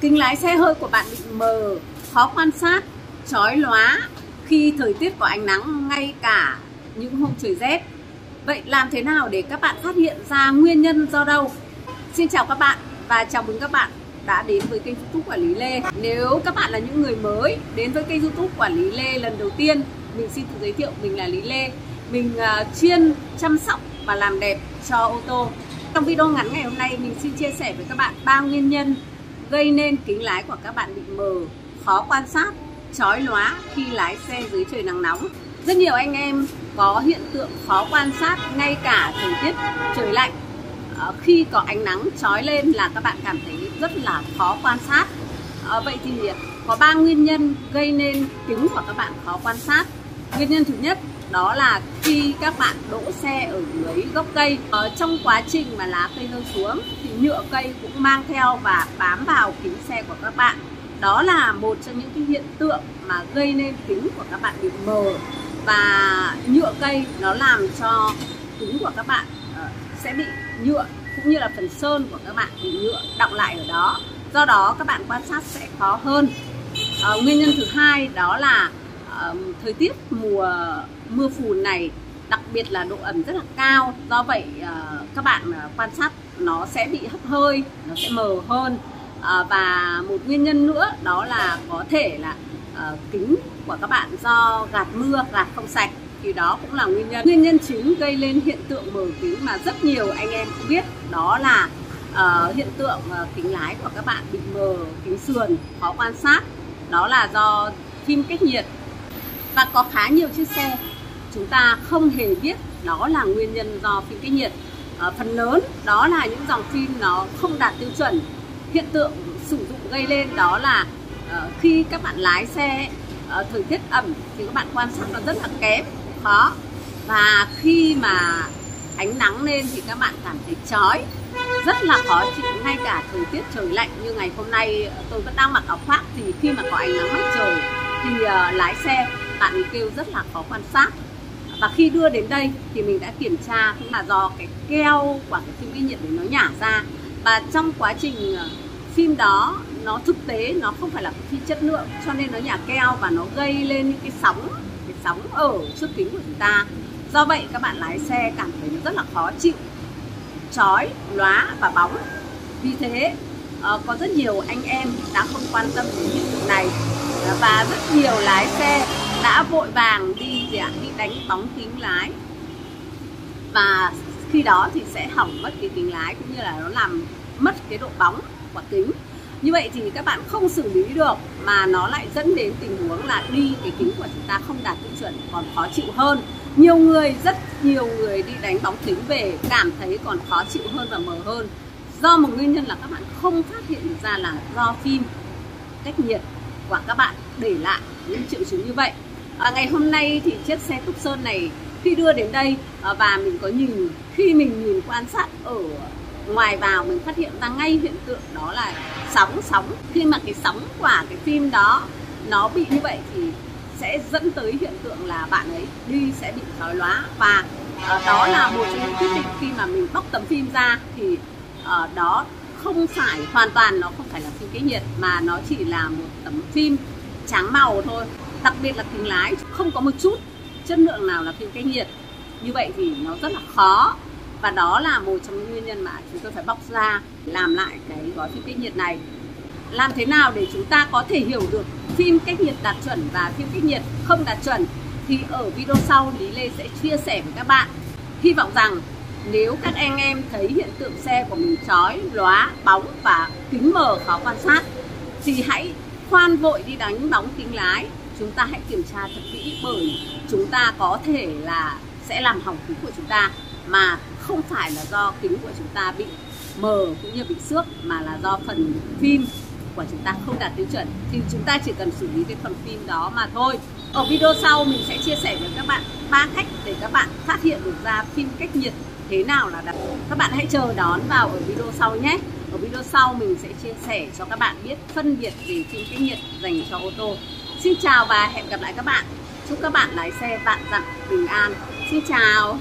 Kính lái xe hơi của bạn bị mờ, khó quan sát, chói lóa khi thời tiết có ánh nắng ngay cả những hôm trời rét. Vậy làm thế nào để các bạn phát hiện ra nguyên nhân do đâu? Xin chào các bạn và chào mừng các bạn đã đến với kênh youtube quản lý Lê Nếu các bạn là những người mới đến với kênh youtube quản lý Lê lần đầu tiên Mình xin tự giới thiệu mình là Lý Lê Mình uh, chuyên chăm sóc và làm đẹp cho ô tô Trong video ngắn ngày hôm nay mình xin chia sẻ với các bạn ba nguyên nhân gây nên kính lái của các bạn bị mờ, khó quan sát, chói lóa khi lái xe dưới trời nắng nóng. Rất nhiều anh em có hiện tượng khó quan sát ngay cả thời tiết trời lạnh. Ờ, khi có ánh nắng chói lên là các bạn cảm thấy rất là khó quan sát. À, vậy thì có ba nguyên nhân gây nên kính của các bạn khó quan sát. Nguyên nhân thứ nhất đó là khi các bạn đỗ xe ở dưới gốc cây ở trong quá trình mà lá cây rơi xuống nhựa cây cũng mang theo và bám vào kính xe của các bạn. Đó là một trong những cái hiện tượng mà gây nên kính của các bạn bị mờ. Và nhựa cây nó làm cho kính của các bạn ờ, sẽ bị nhựa cũng như là phần sơn của các bạn bị nhựa đọng lại ở đó. Do đó các bạn quan sát sẽ khó hơn. Ờ, nguyên nhân thứ hai đó là ờ, thời tiết mùa, mưa phùn này đặc biệt là độ ẩm rất là cao. Do vậy ờ, các bạn ờ, quan sát nó sẽ bị hấp hơi nó sẽ mờ hơn. Ờ, và một nguyên nhân nữa đó là có thể là kính của các bạn do gạt mưa gạt không sạch. Thì đó cũng là nguyên nhân. Nguyên nhân chính gây lên hiện tượng mờ kính mà rất nhiều anh em cũng biết đó là uh, hiện tượng uh, kính lái của các bạn bị mờ kính sườn khó quan sát. Đó là do phim cách nhiệt. Và có khá nhiều chiếc xe chúng ta không hề biết đó là nguyên nhân do phim cách nhiệt. À, phần lớn đó là những dòng phim nó không đạt tiêu chuẩn. Hiện tượng sử dụng gây lên đó là uh, khi các bạn lái xe uh, thời tiết ẩm thì các bạn quan sát nó rất là kém khó. Và khi mà ánh nắng lên thì các bạn cảm thấy chói rất là khó chịu. Ngay cả thời tiết trời lạnh như ngày hôm nay tôi vẫn đang mặc áo khoác thì khi mà có ánh nắng mặt trời thì uh, lái xe bạn kêu rất là khó quan sát và khi đưa đến đây thì mình đã kiểm tra cũng là do cái keo của cái phim ghi nhiệt để nó nhả ra. Và trong quá trình ờ, phim đó, nó thực tế, nó không phải là phi chất lượng, cho nên nó nhả keo và nó gây lên những cái sóng cái sóng ở trước kính của chúng ta. Do vậy các bạn lái xe cảm thấy nó rất là khó chịu, chói, lóa và bóng. Vì thế ờ, có rất nhiều anh em đã không quan tâm đến những tượng này. Và rất nhiều lái xe đã vội vàng đi gì ạ? Đi đánh bóng kính lái. Và khi đó thì sẽ hỏng mất cái kính lái cũng như là nó làm mất cái độ bóng của kính. Như vậy thì các bạn không xử lý được mà nó lại dẫn đến tình huống là đi cái kính của chúng ta không đạt tiêu chuẩn còn khó chịu hơn. Nhiều người, rất nhiều người đi đánh bóng kính về cảm thấy còn khó chịu hơn và mờ hơn. Do một nguyên nhân là các bạn không phát hiện ra là do phim, cách nhiệt của các bạn để lại những triệu chứng như vậy à, ngày hôm nay thì chiếc xe túc sơn này khi đưa đến đây à, và mình có nhìn khi mình nhìn quan sát ở ngoài vào mình phát hiện ra ngay hiện tượng đó là sóng sóng. Khi mà cái sóng của cái phim đó nó bị như vậy thì sẽ dẫn tới hiện tượng là bạn ấy đi sẽ bị chói lóa. Và uh, đó là một trong những quyết định khi mà mình bóc tấm phim ra thì uh, đó không phải hoàn toàn nó không phải là phim cái nhiệt mà nó chỉ là một tấm phim trắng màu thôi đặc biệt là kính lái, không có một chút chất lượng nào là phim cách nhiệt. Như vậy thì nó rất là khó. Và đó là một trong những nguyên nhân mà chúng tôi phải bóc ra, làm lại cái gói phim cách nhiệt này. Làm thế nào để chúng ta có thể hiểu được phim cách nhiệt đạt chuẩn và phim cách nhiệt không đạt chuẩn? Thì ở video sau, Lý Lê sẽ chia sẻ với các bạn. Hy vọng rằng nếu các anh em thấy hiện tượng xe của mình chói, lóa, bóng và kính mờ khó quan sát, thì hãy khoan vội đi đánh bóng kính lái chúng ta hãy kiểm tra thật kỹ bởi chúng ta có thể là sẽ làm hỏng kính của chúng ta mà không phải là do kính của chúng ta bị mờ cũng như bị xước, mà là do phần phim của chúng ta không đạt tiêu chuẩn. Thì chúng ta chỉ cần xử lý cái phần phim đó mà thôi. Ở video sau mình sẽ chia sẻ với các bạn ba cách để các bạn phát hiện được ra phim cách nhiệt thế nào là đặt các bạn hãy chờ đón vào ở video sau nhé. Ở video sau mình sẽ chia sẻ cho các bạn biết phân biệt về phim cách nhiệt dành cho ô tô. Xin chào và hẹn gặp lại các bạn. Chúc các bạn lái xe vạn dặm bình an. Xin chào.